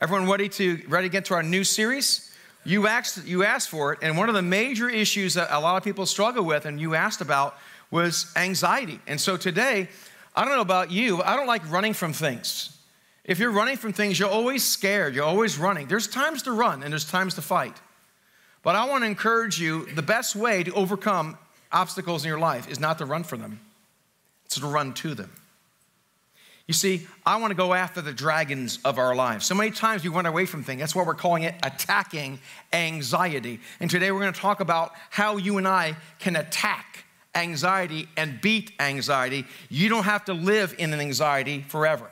Everyone ready to ready to get to our new series? You asked you asked for it, and one of the major issues that a lot of people struggle with, and you asked about, was anxiety. And so today, I don't know about you, I don't like running from things. If you're running from things, you're always scared. You're always running. There's times to run and there's times to fight. But I want to encourage you the best way to overcome obstacles in your life is not to run from them, it's to run to them. You see, I want to go after the dragons of our lives. So many times we run away from things. That's why we're calling it attacking anxiety. And today we're going to talk about how you and I can attack anxiety and beat anxiety. You don't have to live in an anxiety forever.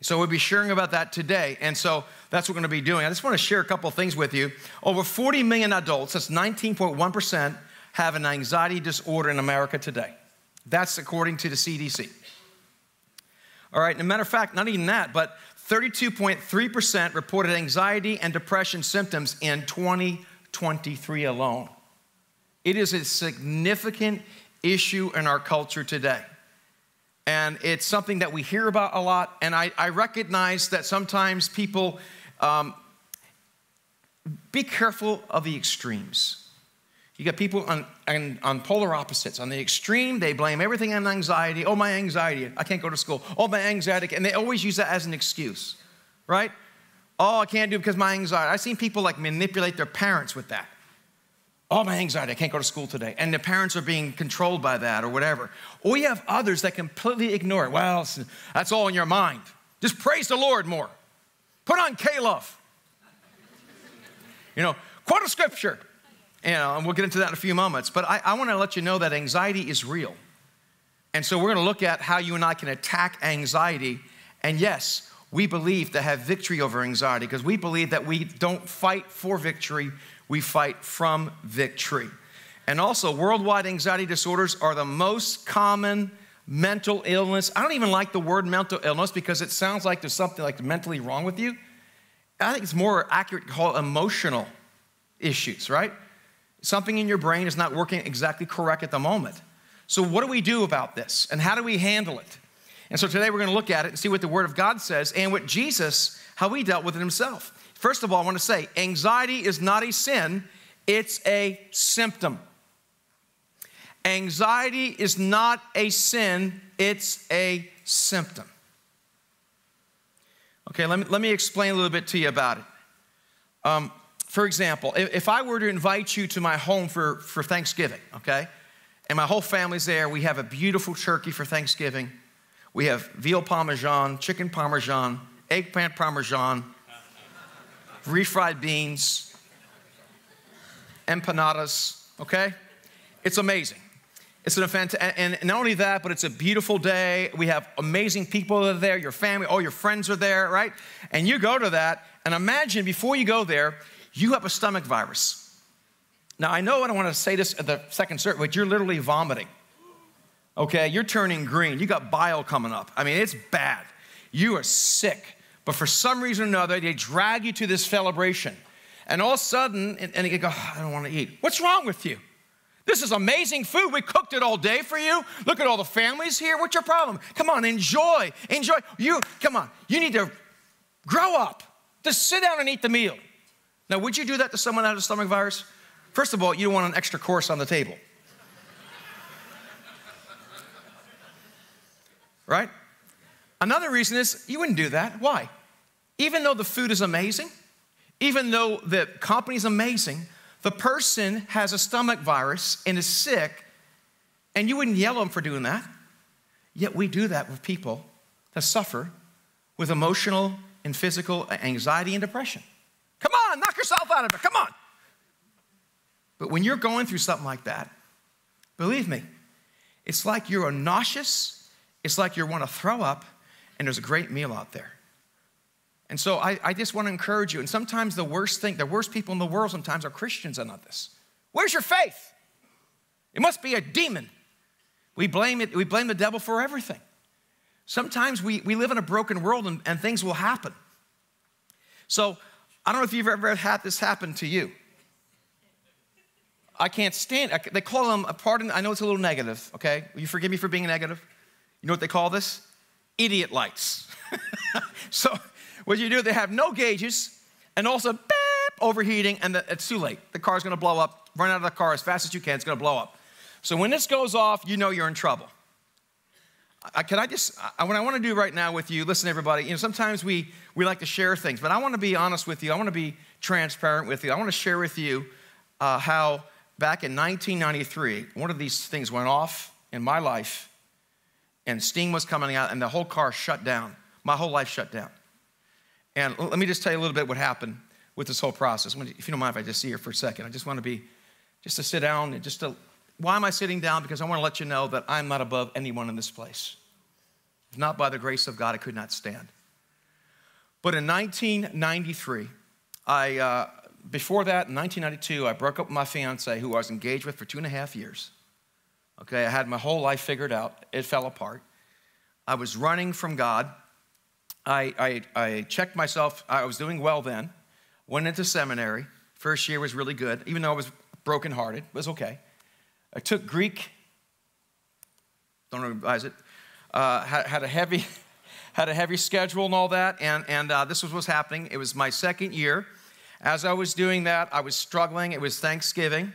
So we'll be sharing about that today. And so that's what we're going to be doing. I just want to share a couple things with you. Over 40 million adults, that's 19.1%, have an anxiety disorder in America today. That's according to the CDC. All right, and a matter of fact, not even that, but 32.3% reported anxiety and depression symptoms in 2023 alone. It is a significant issue in our culture today. And it's something that we hear about a lot. And I, I recognize that sometimes people um, be careful of the extremes. You got people on, on, on, polar opposites. On the extreme, they blame everything on anxiety. Oh, my anxiety. I can't go to school. Oh, my anxiety. And they always use that as an excuse, right? Oh, I can't do it because my anxiety. I've seen people like manipulate their parents with that. Oh, my anxiety. I can't go to school today. And the parents are being controlled by that or whatever. Or you have others that completely ignore it. Well, that's all in your mind. Just praise the Lord more. Put on K-Love. You know, quote a scripture. And we'll get into that in a few moments. But I, I want to let you know that anxiety is real. And so we're going to look at how you and I can attack anxiety. And yes, we believe to have victory over anxiety because we believe that we don't fight for victory, we fight from victory. And also, worldwide anxiety disorders are the most common mental illness. I don't even like the word mental illness because it sounds like there's something like mentally wrong with you. I think it's more accurate to call it emotional issues, right? Something in your brain is not working exactly correct at the moment. So, what do we do about this? And how do we handle it? And so, today we're going to look at it and see what the Word of God says and what Jesus, how he dealt with it himself. First of all, I want to say anxiety is not a sin, it's a symptom. Anxiety is not a sin, it's a symptom. Okay, let me, let me explain a little bit to you about it. Um, for example, if I were to invite you to my home for, for Thanksgiving, okay, and my whole family's there, we have a beautiful turkey for Thanksgiving. We have veal parmesan, chicken parmesan, eggplant parmesan, refried beans, empanadas, okay? It's amazing. It's an event, and not only that, but it's a beautiful day. We have amazing people that are there, your family, all your friends are there, right? And you go to that, and imagine before you go there, you have a stomach virus. Now, I know I don't want to say this at the second service, but you're literally vomiting. Okay, you're turning green. You got bile coming up. I mean, it's bad. You are sick. But for some reason or another, they drag you to this celebration. And all of a sudden, and, and you go, oh, I don't want to eat. What's wrong with you? This is amazing food. We cooked it all day for you. Look at all the families here. What's your problem? Come on, enjoy. Enjoy. You, come on. You need to grow up. Just sit down and eat the meal. Now, would you do that to someone that has a stomach virus? First of all, you don't want an extra course on the table. right? Another reason is you wouldn't do that. Why? Even though the food is amazing, even though the company is amazing, the person has a stomach virus and is sick, and you wouldn't yell at them for doing that. Yet we do that with people that suffer with emotional and physical anxiety and depression. Come on, knock yourself out of it. Come on. But when you're going through something like that, believe me, it's like you're nauseous, it's like you want to throw up, and there's a great meal out there. And so I, I just want to encourage you. And sometimes the worst thing, the worst people in the world sometimes are Christians and not this. Where's your faith? It must be a demon. We blame it, we blame the devil for everything. Sometimes we, we live in a broken world and, and things will happen. So I don't know if you've ever had this happen to you. I can't stand. They call them a pardon. I know it's a little negative, okay? Will you forgive me for being negative? You know what they call this? Idiot lights. so what you do, they have no gauges and also beep, overheating, and the, it's too late. The car's gonna blow up. Run out of the car as fast as you can, it's gonna blow up. So when this goes off, you know you're in trouble. I, can I just, I, what I wanna do right now with you, listen, everybody, you know, sometimes we, we like to share things, but I wanna be honest with you. I wanna be transparent with you. I wanna share with you uh, how back in 1993, one of these things went off in my life, and steam was coming out, and the whole car shut down. My whole life shut down. And let me just tell you a little bit what happened with this whole process. If you don't mind if I just see here for a second, I just want to be, just to sit down and just to, why am I sitting down? Because I want to let you know that I'm not above anyone in this place. If not by the grace of God, I could not stand. But in 1993, I, uh, before that, in 1992, I broke up with my fiance, who I was engaged with for two and a half years. Okay, I had my whole life figured out. It fell apart. I was running from God. I, I, I checked myself. I was doing well then. Went into seminary. First year was really good, even though I was brokenhearted. It was okay. I took Greek. Don't revise it. Uh, had, had, a heavy, had a heavy schedule and all that, and, and uh, this was what's happening. It was my second year. As I was doing that, I was struggling. It was Thanksgiving.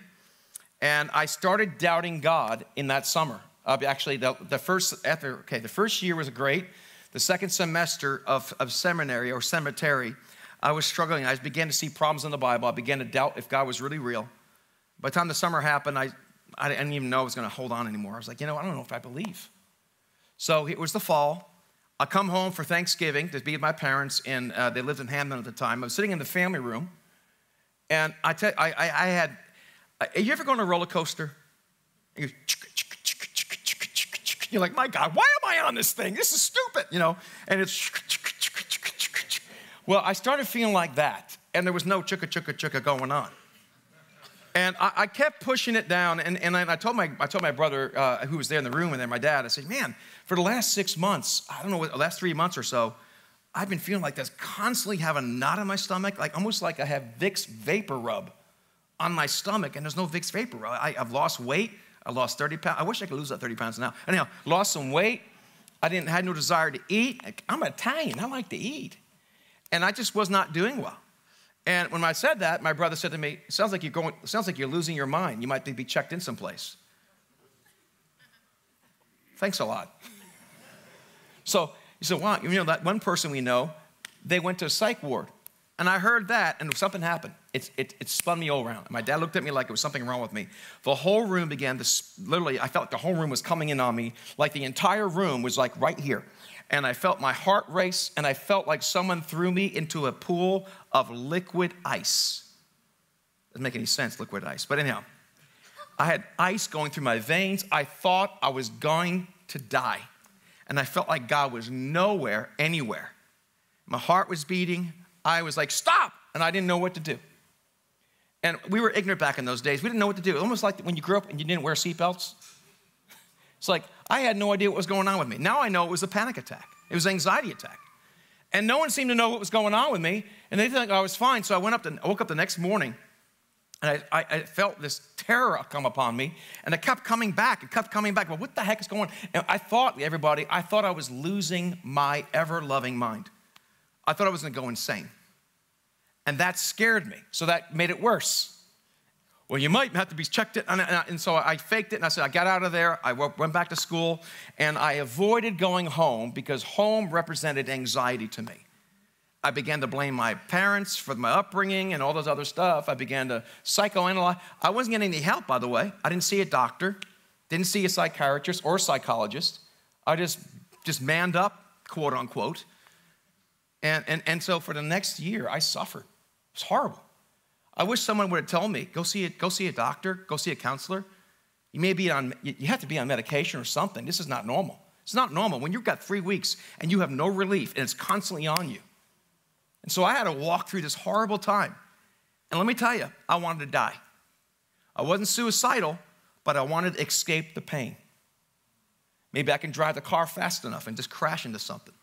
And I started doubting God in that summer. Uh, actually, the, the first, after, okay, the first year was great. The second semester of, of seminary or cemetery, I was struggling. I began to see problems in the Bible. I began to doubt if God was really real. By the time the summer happened, I, I didn't even know I was going to hold on anymore. I was like, you know, I don't know if I believe. So it was the fall. I come home for Thanksgiving to be with my parents, and uh, they lived in Hamden at the time. I was sitting in the family room, and I, tell, I, I, I had. Are you ever going on a roller coaster? You are like, my God, why am I on this thing? This is stupid, you know? And it's. Well, I started feeling like that, and there was no chukka chukka chukka going on. And I, I, kept pushing it down. And, and I, told my, I told my brother uh, who was there in the room and then my dad, I said, man, for the last six months, I don't know, the last three months or so, I've been feeling like this, constantly have a knot in my stomach, like almost like I have Vicks vapor rub on my stomach, and there's no Vicks vapor rub. I, have lost weight. I lost 30 pounds. I wish I could lose that 30 pounds now. Anyhow, lost some weight. I didn't had no desire to eat. I'm Italian. I like to eat. And I just was not doing well. And when I said that, my brother said to me, "Sounds like you're going. Sounds like you're losing your mind. You might be checked in someplace." Thanks a lot. so he said, "Wow, you know that one person we know, they went to a psych ward, and I heard that, and something happened. It, it, it spun me all around. My dad looked at me like it was something wrong with me. The whole room began to literally. I felt like the whole room was coming in on me, like the entire room was like right here." And I felt my heart race, and I felt like someone threw me into a pool of liquid ice. Doesn't make any sense, liquid ice. But anyhow, I had ice going through my veins. I thought I was going to die. And I felt like God was nowhere, anywhere. My heart was beating. I was like, stop! And I didn't know what to do. And we were ignorant back in those days. We didn't know what to do. Almost like when you grew up and you didn't wear seatbelts. It's like, I had no idea what was going on with me. Now I know it was a panic attack, it was an anxiety attack. And no one seemed to know what was going on with me, and they thought I was fine. So I went up, to, woke up the next morning, and I, I, I, felt this terror come upon me, and it kept coming back. It kept coming back. Well, what the heck is going on? And I thought, everybody, I thought I was losing my ever loving mind. I thought I was going to go insane. And that scared me. So that made it worse. Well, you might have to be checked it. And, so I faked it and I said, I got out of there. I went back to school and I avoided going home because home represented anxiety to me. I began to blame my parents for my upbringing and all those other stuff. I began to psychoanalyze. I wasn't getting any help, by the way. I didn't see a doctor, didn't see a psychiatrist or a psychologist. I just, just manned up, quote unquote. And, and, and so for the next year, I suffered. It was horrible. I wish someone would have told me, go see a, go see a doctor, go see a counselor. You may be on, you have to be on medication or something. This is not normal. It's not normal when you've got three weeks and you have no relief and it's constantly on you. And so I had to walk through this horrible time. And let me tell you, I wanted to die. I wasn't suicidal, but I wanted to escape the pain. Maybe I can drive the car fast enough and just crash into something.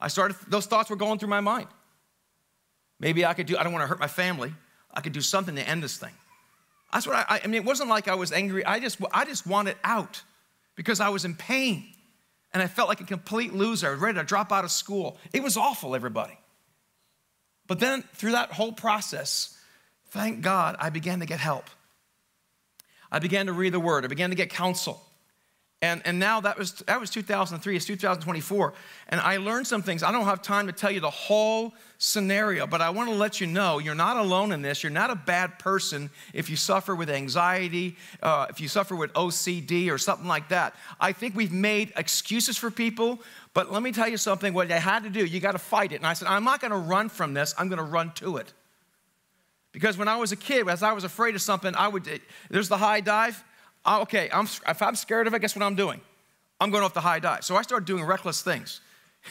I started, those thoughts were going through my mind. Maybe I could do, I don't want to hurt my family. I could do something to end this thing. That's what I, I mean, it wasn't like I was angry. I just, I just wanted out because I was in pain and I felt like a complete loser. Ready to drop out of school. It was awful, everybody. But then through that whole process, thank God I began to get help. I began to read the word, I began to get counsel. And, and now that was, that was 2003, it's 2024. And I learned some things. I don't have time to tell you the whole scenario, but I want to let you know you're not alone in this. You're not a bad person if you suffer with anxiety, uh, if you suffer with OCD or something like that. I think we've made excuses for people, but let me tell you something what they had to do, you got to fight it. And I said, I'm not going to run from this, I'm going to run to it. Because when I was a kid, as I was afraid of something, I would, there's the high dive. Okay, I'm, if I'm scared of it, guess what I'm doing? I'm going off the high dive. So I started doing reckless things.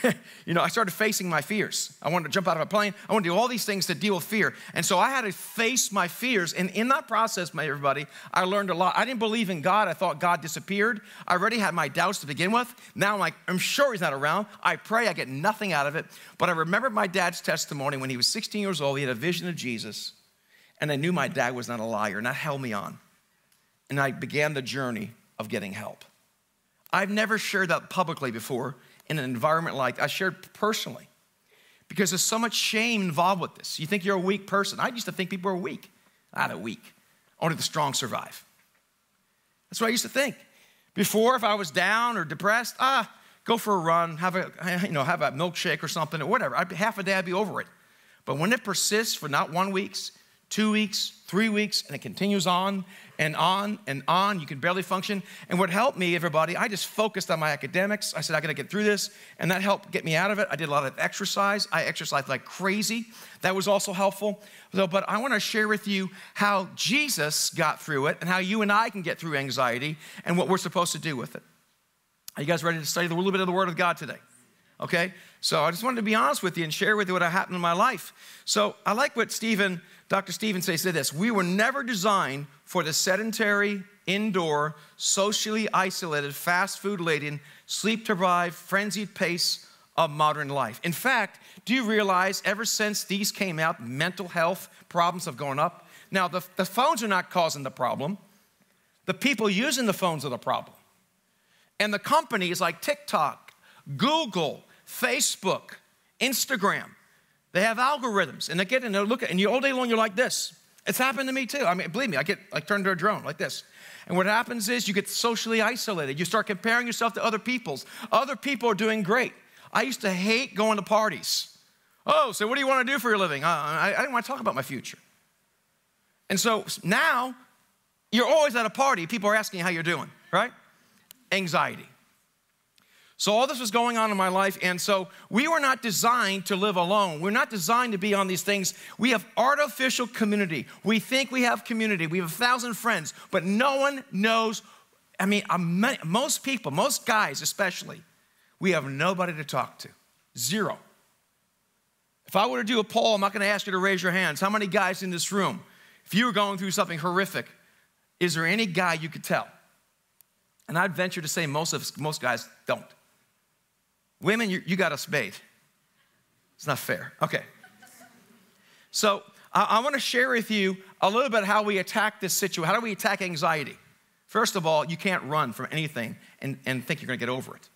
you know, I started facing my fears. I wanted to jump out of a plane. I wanted to do all these things to deal with fear. And so I had to face my fears. And in that process, my everybody, I learned a lot. I didn't believe in God. I thought God disappeared. I already had my doubts to begin with. Now I'm like, I'm sure he's not around. I pray, I get nothing out of it. But I remember my dad's testimony when he was 16 years old. He had a vision of Jesus. And I knew my dad was not a liar, and that held me on and I began the journey of getting help. I've never shared that publicly before in an environment like I shared personally because there's so much shame involved with this. You think you're a weak person. I used to think people were weak. Not a weak. Only the strong survive. That's what I used to think. Before, if I was down or depressed, ah, go for a run, have a, you know, have a milkshake or something or whatever. I'd, half a day, I'd be over it. But when it persists for not one weeks, two weeks, three weeks, and it continues on and on and on. You can barely function. And what helped me, everybody, I just focused on my academics. I said, I gotta get through this. And that helped get me out of it. I did a lot of exercise. I exercised like crazy. That was also helpful. So, but I wanna share with you how Jesus got through it and how you and I can get through anxiety and what we're supposed to do with it. Are you guys ready to study a little bit of the Word of God today? Okay? So I just wanted to be honest with you and share with you what happened in my life. So I like what Stephen Dr. Stevens said this We were never designed for the sedentary, indoor, socially isolated, fast food laden, sleep deprived, frenzied pace of modern life. In fact, do you realize ever since these came out, mental health problems have gone up? Now, the, the phones are not causing the problem, the people using the phones are the problem. And the companies like TikTok, Google, Facebook, Instagram, they have algorithms, and they get in there, look at, and you all day long you're like this. It's happened to me too. I mean, believe me, I get like turned to a drone like this. And what happens is you get socially isolated. You start comparing yourself to other people's. Other people are doing great. I used to hate going to parties. Oh, so what do you want to do for your living? Uh, I, I didn't want to talk about my future. And so now you're always at a party. People are asking you how you're doing, right? Anxiety. So, all this was going on in my life, and so we were not designed to live alone. We're not designed to be on these things. We have artificial community. We think we have community. We have a thousand friends, but no one knows. I mean, most people, most guys especially, we have nobody to talk to. Zero. If I were to do a poll, I'm not going to ask you to raise your hands. How many guys in this room, if you were going through something horrific, is there any guy you could tell? And I'd venture to say most of most guys don't. Women, you, you got us bait. It's not fair. Okay. So I, I want to share with you a little bit how we attack this situation. How do we attack anxiety? First of all, you can't run from anything and, and think you're going to get over it.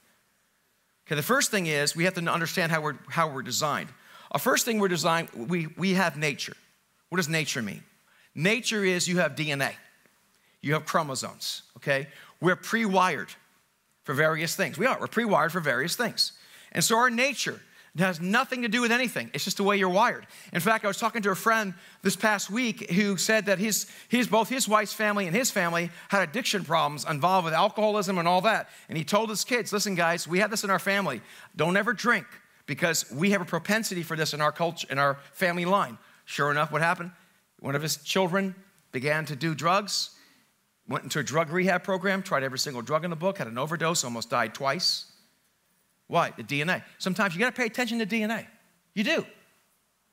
Okay, the first thing is we have to understand how we're, how we're designed. A first thing we're designed, we, we have nature. What does nature mean? Nature is you have DNA, you have chromosomes, okay? We're pre wired for various things. We are, we're pre wired for various things. And so our nature has nothing to do with anything. It's just the way you're wired. In fact, I was talking to a friend this past week who said that his, his both his wife's family and his family had addiction problems involved with alcoholism and all that. And he told his kids, listen, guys, we have this in our family. Don't ever drink because we have a propensity for this in our culture, in our family line. Sure enough, what happened? One of his children began to do drugs, went into a drug rehab program, tried every single drug in the book, had an overdose, almost died twice. Why? The DNA. Sometimes you got to pay attention to DNA. You do.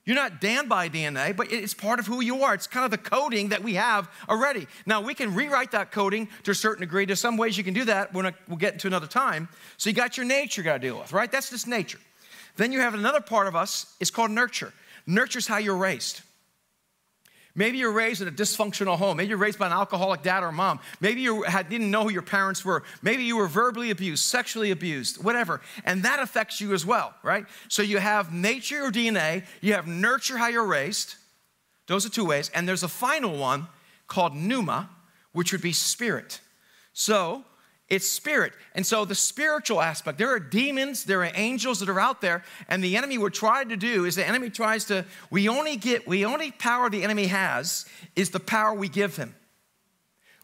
You're not damned by DNA, but it's part of who you are. It's kind of the coding that we have already. Now, we can rewrite that coding to a certain degree. There's some ways you can do that. We'll get into another time. So you got your nature you got to deal with, right? That's just nature. Then you have another part of us. It's called nurture. Nurture is how you're raised. Maybe you're raised in a dysfunctional home. Maybe you're raised by an alcoholic dad or mom. Maybe you had, didn't know who your parents were. Maybe you were verbally abused, sexually abused, whatever. And that affects you as well, right? So you have nature or DNA, you have nurture, how you're raised. Those are two ways. And there's a final one called pneuma, which would be spirit. So it's spirit. And so the spiritual aspect, there are demons, there are angels that are out there, and the enemy would try to do is the enemy tries to, we only get, we only power the enemy has is the power we give him.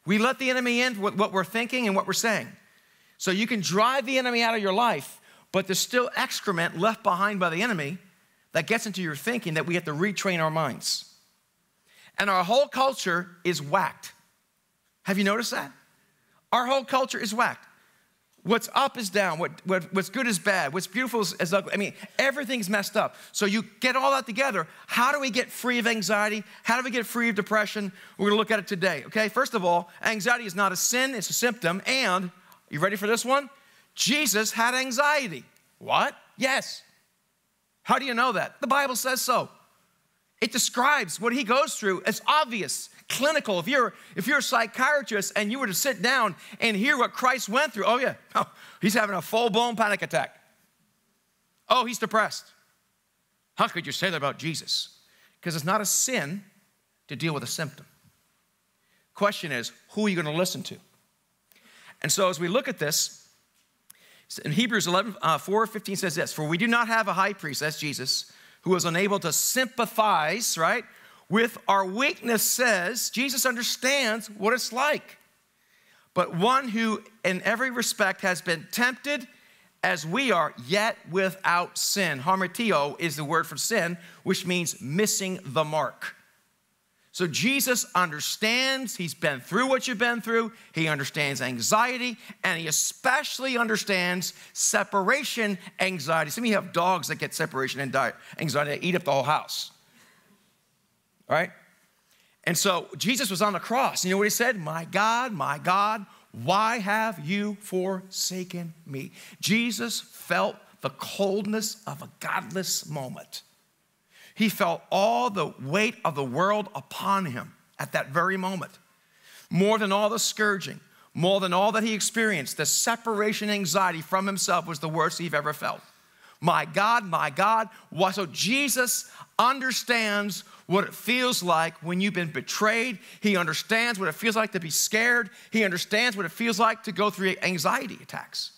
We let the enemy in with what we're thinking and what we're saying. So you can drive the enemy out of your life, but there's still excrement left behind by the enemy that gets into your thinking that we have to retrain our minds. And our whole culture is whacked. Have you noticed that? Our whole culture is whacked. What's up is down. What, what, what's good is bad. What's beautiful is, is ugly. I mean, everything's messed up. So you get all that together. How do we get free of anxiety? How do we get free of depression? We're going to look at it today. Okay. First of all, anxiety is not a sin; it's a symptom. And you ready for this one? Jesus had anxiety. What? Yes. How do you know that? The Bible says so. It describes what he goes through. It's obvious clinical. If you're if you're a psychiatrist and you were to sit down and hear what Christ went through, oh yeah, oh, he's having a full-blown panic attack. Oh, he's depressed. How could you say that about Jesus? Because it's not a sin to deal with a symptom. Question is, who are you going to listen to? And so as we look at this, in Hebrews 11, uh, 4, 15 says this, For we do not have a high priest, that's Jesus, who was unable to sympathize, right, with our weakness says Jesus understands what it's like. But one who, in every respect, has been tempted as we are, yet without sin. Hamartia is the word for sin, which means missing the mark. So Jesus understands, he's been through what you've been through, he understands anxiety, and he especially understands separation anxiety. Some of you have dogs that get separation anxiety, they eat up the whole house right? And so Jesus was on the cross. You know what he said? My God, my God, why have you forsaken me? Jesus felt the coldness of a godless moment. He felt all the weight of the world upon him at that very moment. More than all the scourging, more than all that he experienced, the separation anxiety from himself was the worst he'd ever felt. My God, my God. So Jesus understands what it feels like when you've been betrayed. He understands what it feels like to be scared. He understands what it feels like to go through anxiety attacks.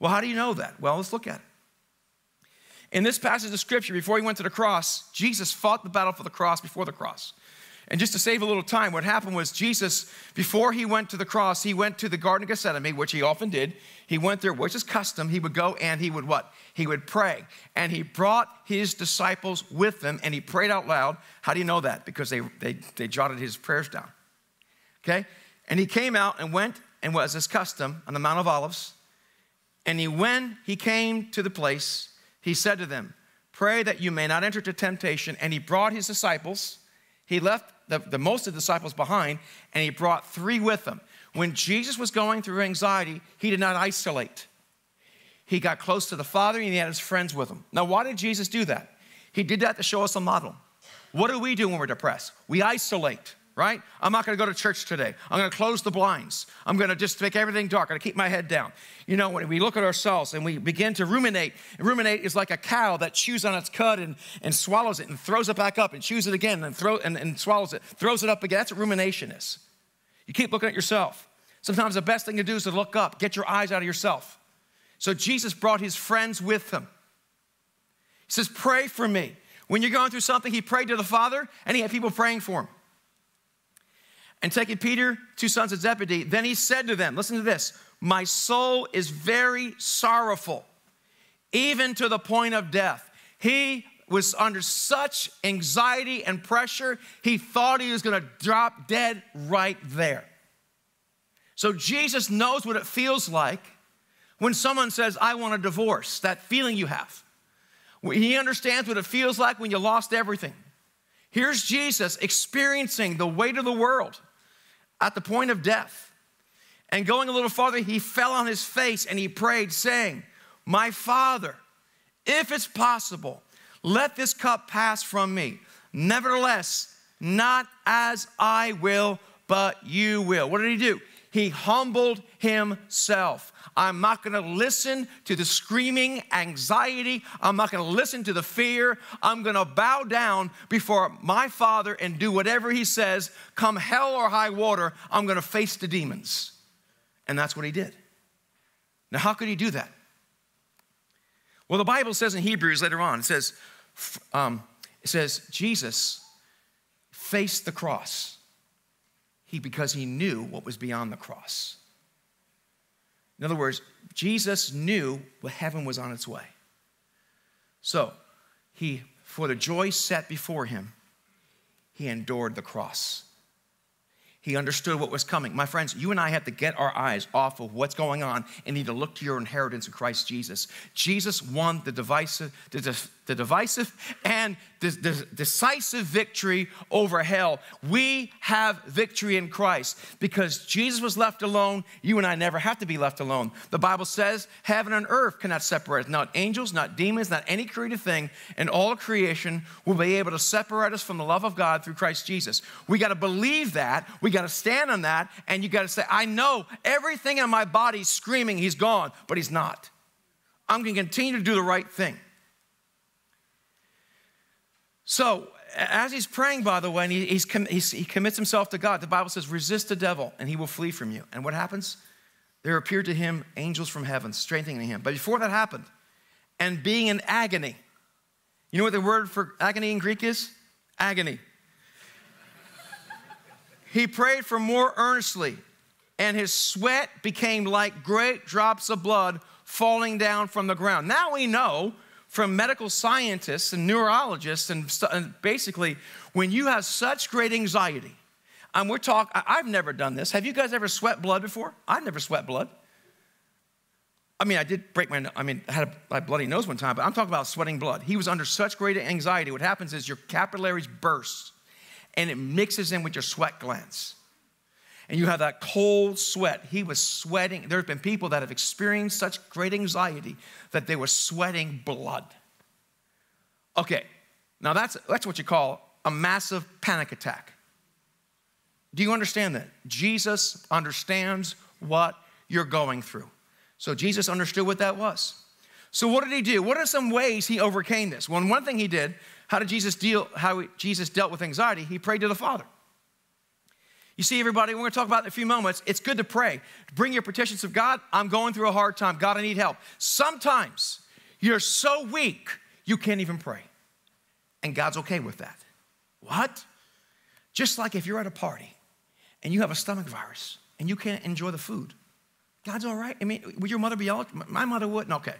Well, how do you know that? Well, let's look at it. In this passage of scripture, before he went to the cross, Jesus fought the battle for the cross before the cross. And just to save a little time, what happened was Jesus, before he went to the cross, he went to the Garden of Gethsemane, which he often did. He went there, which is custom. He would go and he would what? He would pray. And he brought his disciples with him and he prayed out loud. How do you know that? Because they, they, they jotted his prayers down. Okay? And he came out and went and was his custom on the Mount of Olives. And he, when he came to the place, he said to them, Pray that you may not enter into temptation. And he brought his disciples. He left the, the most of the disciples behind, and he brought three with him. When Jesus was going through anxiety, he did not isolate. He got close to the Father and he had his friends with him. Now, why did Jesus do that? He did that to show us a model. What do we do when we're depressed? We isolate right? I'm not gonna go to church today. I'm gonna close the blinds. I'm gonna just make everything dark. I'm gonna keep my head down. You know, when we look at ourselves and we begin to ruminate, ruminate is like a cow that chews on its cud and, and swallows it and throws it back up and chews it again and, throw, and, and swallows it, throws it up again. That's what rumination is. You keep looking at yourself. Sometimes the best thing to do is to look up, get your eyes out of yourself. So Jesus brought his friends with him. He says, Pray for me. When you're going through something, he prayed to the Father and he had people praying for him. And taking Peter, two sons of Zebedee, then he said to them, Listen to this, my soul is very sorrowful, even to the point of death. He was under such anxiety and pressure, he thought he was gonna drop dead right there. So Jesus knows what it feels like when someone says, I want a divorce, that feeling you have. He understands what it feels like when you lost everything. Here's Jesus experiencing the weight of the world at the point of death. And going a little farther, he fell on his face and he prayed, saying, My Father, if it's possible, let this cup pass from me. Nevertheless, not as I will, but you will. What did he do? He humbled himself. I'm not going to listen to the screaming anxiety. I'm not going to listen to the fear. I'm going to bow down before my Father and do whatever He says. Come hell or high water, I'm going to face the demons. And that's what He did. Now, how could He do that? Well, the Bible says in Hebrews later on, it says, um, it says Jesus faced the cross he, because he knew what was beyond the cross. In other words, Jesus knew what heaven was on its way. So, he, for the joy set before him, he endured the cross. He understood what was coming. My friends, you and I have to get our eyes off of what's going on and need to look to your inheritance in Christ Jesus. Jesus won the divisive, the, the divisive and the, the decisive victory over hell. We have victory in Christ because Jesus was left alone. You and I never have to be left alone. The Bible says heaven and earth cannot separate us. Not angels, not demons, not any created thing and all creation will be able to separate us from the love of God through Christ Jesus. We got to believe that. We got to stand on that. And you got to say, I know everything in my body screaming, He's gone, but He's not. I'm going to continue to do the right thing. So, as he's praying, by the way, and he, he commits himself to God, the Bible says, resist the devil and he will flee from you. And what happens? There appeared to him angels from heaven, strengthening him. But before that happened, and being in agony, you know what the word for agony in Greek is? Agony. he prayed for more earnestly, and his sweat became like great drops of blood falling down from the ground. Now we know from medical scientists and neurologists, and, and basically, when you have such great anxiety, and we're talking, I've never done this. Have you guys ever sweat blood before? I've never sweat blood. I mean, I did break my, I mean, I had a, a bloody nose one time, but I'm talking about sweating blood. He was under such great anxiety. What happens is your capillaries burst and it mixes in with your sweat glands and you have that cold sweat. He was sweating. There have been people that have experienced such great anxiety that they were sweating blood. Okay, now that's, that's what you call a massive panic attack. Do you understand that? Jesus understands what you're going through. So Jesus understood what that was. So what did he do? What are some ways he overcame this? Well, one thing he did, how did Jesus deal, how Jesus dealt with anxiety? He prayed to the Father. You see, everybody, we're going to talk about in a few moments. It's good to pray. Bring your petitions to God. I'm going through a hard time. God, I need help. Sometimes you're so weak, you can't even pray. And God's okay with that. What? Just like if you're at a party and you have a stomach virus and you can't enjoy the food, God's all right. I mean, would your mother be all? My mother wouldn't. Okay.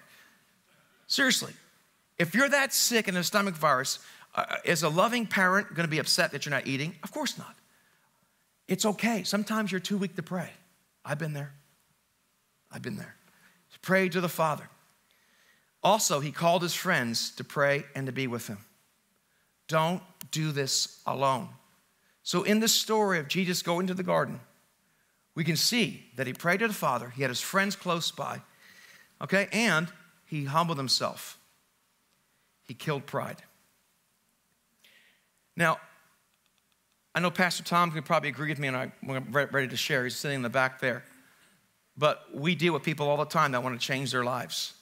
Seriously, if you're that sick and a stomach virus, uh, is a loving parent going to be upset that you're not eating? Of course not. It's okay. Sometimes you're too weak to pray. I've been there. I've been there. Pray to the Father. Also, he called his friends to pray and to be with him. Don't do this alone. So, in this story of Jesus going to the garden, we can see that he prayed to the Father, he had his friends close by, okay, and he humbled himself. He killed pride. Now, I know Pastor Tom can probably agree with me, and I'm ready to share. He's sitting in the back there. But we deal with people all the time that want to change their lives,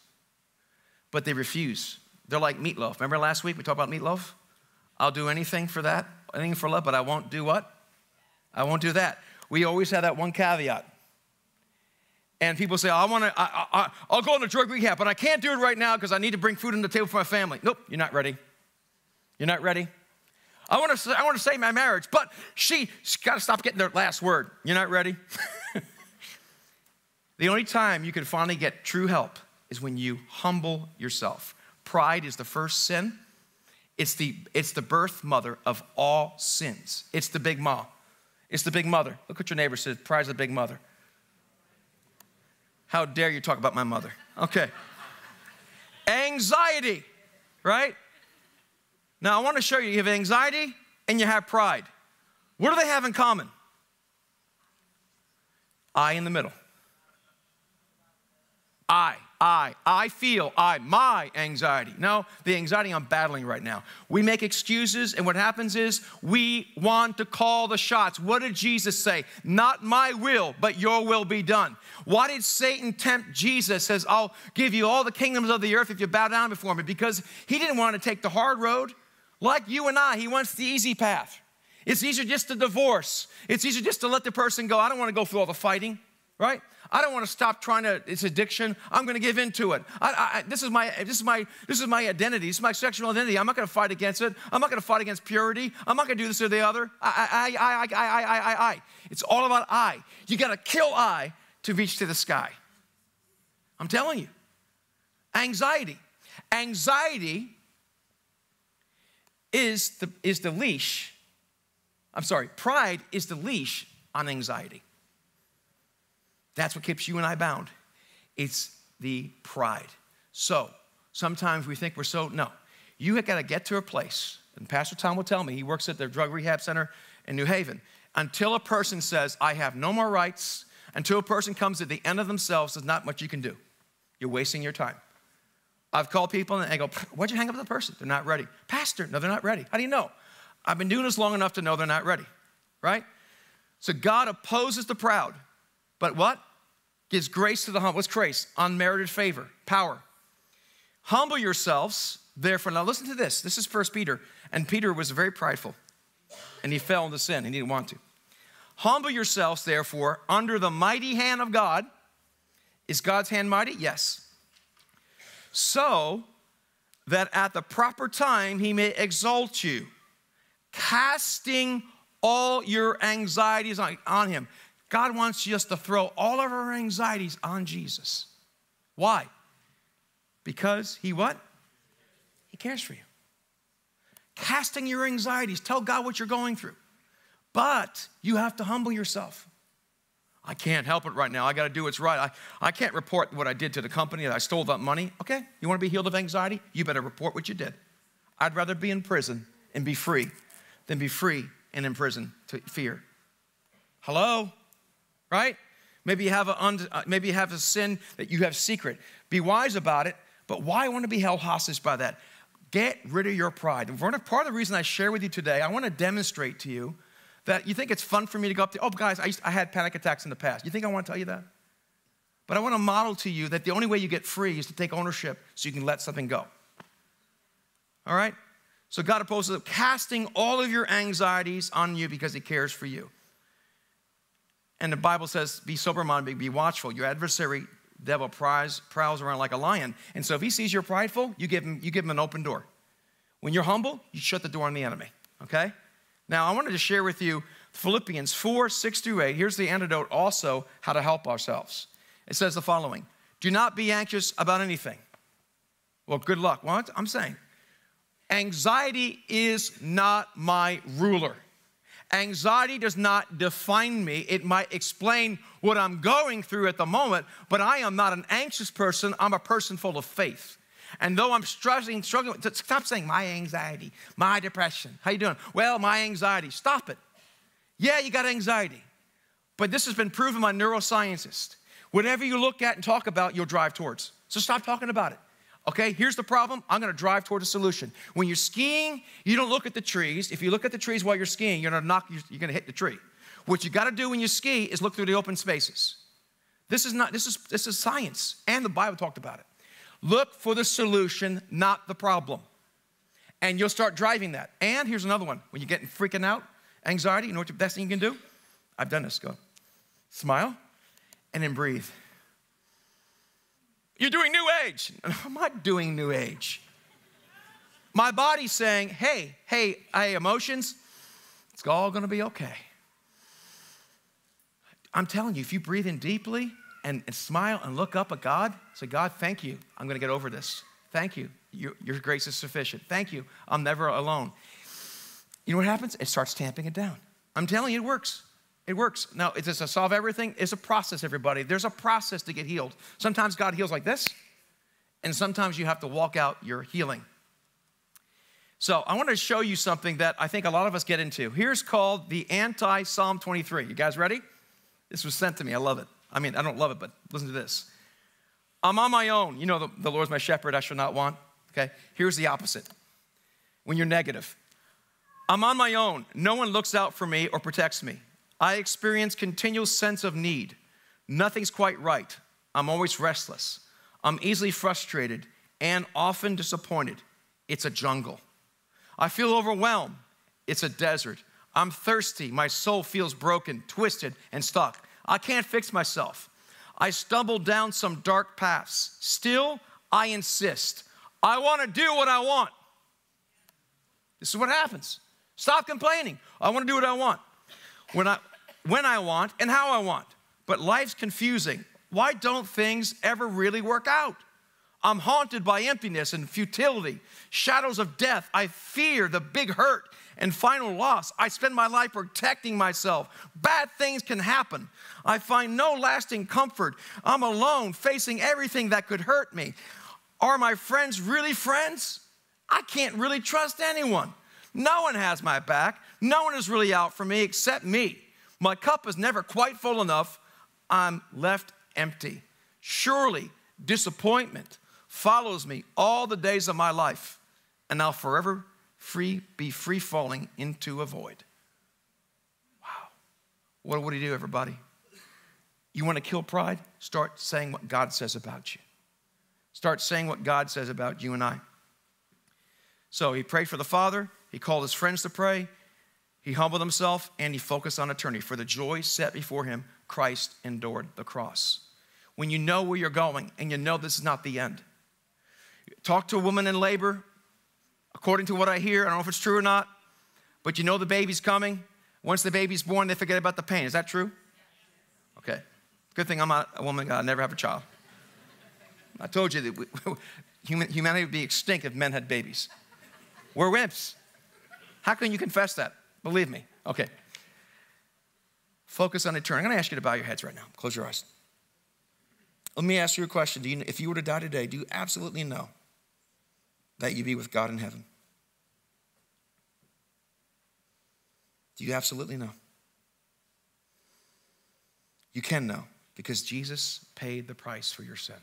but they refuse. They're like Meat Loaf. Remember last week we talked about Meat Loaf? I'll do anything for that, anything for love, but I won't do what? I won't do that. We always have that one caveat. And people say, I want to, I, I, I'll go on a drug rehab, but I can't do it right now because I need to bring food on the table for my family. Nope, you're not ready. You're not ready. I want to, I want to save my marriage, but she, has got to stop getting their last word. You're not ready? the only time you can finally get true help is when you humble yourself. Pride is the first sin. It's the, it's the birth mother of all sins. It's the big ma. It's the big mother. Look what your neighbor says. Pride's the big mother. How dare you talk about my mother? Okay. Anxiety, right? Now, I want to show you you have anxiety and you have pride. What do they have in common? I in the middle. I. I, I feel, I, my anxiety. No, the anxiety I'm battling right now. We make excuses, and what happens is we want to call the shots. What did Jesus say? Not my will, but your will be done. Why did Satan tempt Jesus? Says, I'll give you all the kingdoms of the earth if you bow down before me, because he didn't want to take the hard road. Like you and I, he wants the easy path. It's easier just to divorce. It's easier just to let the person go. I don't want to go through all the fighting, right? I don't want to stop trying to, it's addiction. I'm going to give into it. I, I, this, is my, this, is my, this is my identity. This is my sexual identity. I'm not going to fight against it. I'm not going to fight against purity. I'm not going to do this or the other. I, I, I, I, I, I, I, I. It's all about I. You got to kill I to reach to the sky. I'm telling you. Anxiety. Anxiety is the, is the leash. I'm sorry, pride is the leash on anxiety. That's what keeps you and I bound. It's the pride. So sometimes we think we're so, no. You have got to get to a place, and Pastor Tom will tell me, he works at the drug rehab center in New Haven. Until a person says, I have no more rights, until a person comes at the end of themselves, there's not much you can do. You're wasting your time. I've called people and I go, Why'd you hang up with the person? They're not ready. Pastor, no, they're not ready. How do you know? I've been doing this long enough to know they're not ready, right? So God opposes the proud, but what? Gives grace to the humble. What's grace? Unmerited favor, power. Humble yourselves, therefore. Now listen to this. This is First Peter. And Peter was very prideful, and he fell into sin. He didn't want to. Humble yourselves, therefore, under the mighty hand of God. Is God's hand mighty? Yes. So that at the proper time he may exalt you, casting all your anxieties on, on him. God wants us to throw all of our anxieties on Jesus. Why? Because he what? He cares for you. Casting your anxieties, tell God what you're going through. But you have to humble yourself. I can't help it right now. I got to do what's right. I, I can't report what I did to the company that I stole that money. Okay, you want to be healed of anxiety? You better report what you did. I'd rather be in prison and be free than be free and in prison to fear. Hello? right? Maybe you have a uh, maybe you have a sin that you have secret. Be wise about it. But why want to be held hostage by that? Get rid of your pride. And part of the reason I share with you today, I want to demonstrate to you that you think it's fun for me to go up to. Oh, guys, I, I had panic attacks in the past. You think I want to tell you that? But I want to model to you that the only way you get free is to take ownership so you can let something go. All right? So God opposes casting all of your anxieties on you because He cares for you. And the Bible says, be sober minded, be watchful. Your adversary, devil, prowls around like a lion. And so if he sees you're prideful, you give him, you give him an open door. When you're humble, you shut the door on the enemy. Okay? Now, I wanted to share with you Philippians 4, 6 through 8. Here's the antidote also how to help ourselves. It says the following Do not be anxious about anything. Well, good luck. What? I'm saying anxiety is not my ruler. Anxiety does not define me. It might explain what I'm going through at the moment, but I am not an anxious person. I'm a person full of faith. And though I'm struggling, struggling, stop saying my anxiety, my depression. How you doing? Well, my anxiety. Stop it. Yeah, you got anxiety. But this has been proven by neuroscientists. Whatever you look at and talk about, you'll drive towards. So stop talking about it. Okay, here's the problem. I'm gonna drive toward a solution. When you're skiing, you don't look at the trees. If you look at the trees while you're skiing, you're gonna knock, you're gonna hit the tree. What you gotta do when you ski is look through the open spaces. This is not, this is, this is science, and the Bible talked about it. Look for the solution, not the problem. And you'll start driving that. And here's another one. When you're getting freaking out, anxiety, you know what the best thing you can do? I've done this. Go. Smile and then breathe. You're doing New Age. I'm not doing New Age. My body's saying, hey, hey, hey, emotions, it's all gonna be okay. I'm telling you, if you breathe in deeply and, and smile and look up at God, say, God, thank you. I'm gonna get over this. Thank you. Your, your grace is sufficient. Thank you. I'm never alone. You know what happens? It starts tamping it down. I'm telling you, it works. It works. Now, is this to solve everything? It's a process, everybody. There's a process to get healed. Sometimes God heals like this, and sometimes you have to walk out your healing. So, I want to show you something that I think a lot of us get into. Here's called the anti Psalm 23. You guys ready? This was sent to me. I love it. I mean, I don't love it, but listen to this. I'm on my own. You know, the, the Lord's my shepherd, I shall not want. Okay, here's the opposite when you're negative. I'm on my own. No one looks out for me or protects me. I experience continual sense of need. Nothing's quite right. I'm always restless. I'm easily frustrated and often disappointed. It's a jungle. I feel overwhelmed. It's a desert. I'm thirsty. My soul feels broken, twisted, and stuck. I can't fix myself. I stumble down some dark paths. Still, I insist. I want to do what I want. This is what happens. Stop complaining. I want to do what I want. When I when I want and how I want. But life's confusing. Why don't things ever really work out? I'm haunted by emptiness and futility, shadows of death. I fear the big hurt and final loss. I spend my life protecting myself. Bad things can happen. I find no lasting comfort. I'm alone, facing everything that could hurt me. Are my friends really friends? I can't really trust anyone. No one has my back. No one is really out for me except me. My cup is never quite full enough. I'm left empty. Surely disappointment follows me all the days of my life, and I'll forever free, be free falling into a void. Wow. What would he do, everybody? You want to kill pride? Start saying what God says about you. Start saying what God says about you and I. So he prayed for the Father, he called his friends to pray, he humbled himself, and he focused on eternity. For the joy set before him, Christ endured the cross. When you know where you're going and you know this is not the end, talk to a woman in labor. According to what I hear, I don't know if it's true or not, but you know the baby's coming. Once the baby's born, they forget about the pain. Is that true? Okay. Good thing I'm not a woman God. I never have a child. I told you that we, humanity would be extinct if men had babies. We're wimps. How can you confess that? Believe me. Okay. Focus on eternity. I'm going to ask you to bow your heads right now. Close your eyes. Let me ask you a question. Do you, if you were to die today, do you absolutely know that you be with God in heaven? Do you absolutely know? You can know because Jesus paid the price for your sin.